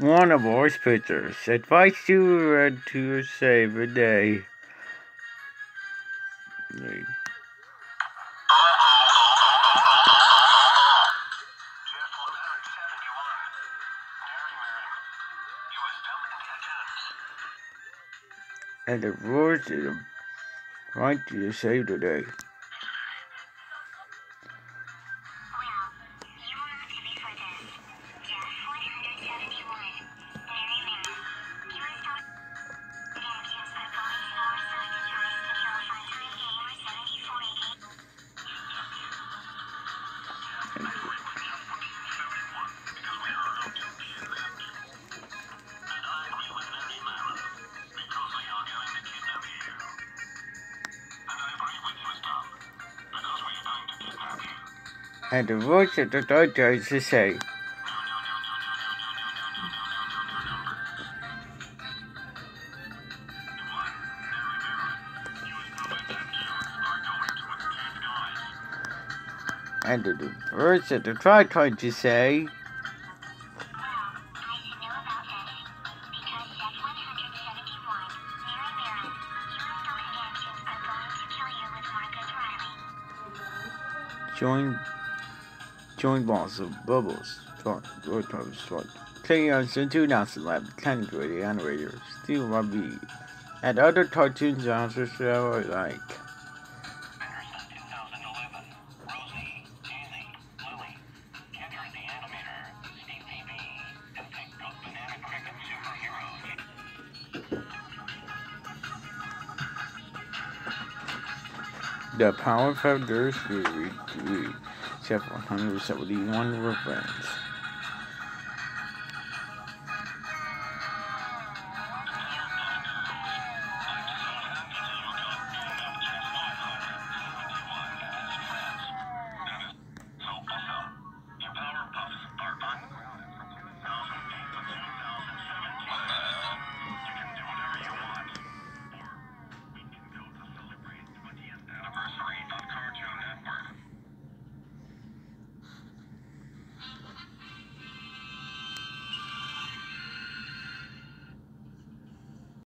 One of our pictures. Advice to read to save a day. And the rules is right to save the day. And the voice of the doctor is to say, and the voice of the doctor to say, join join balls of bubbles. Playing on to announce the lab, animator, Steve Robbie, and other cartoons also show like. The Power Founders Series 3, Chapter 171 Revenge.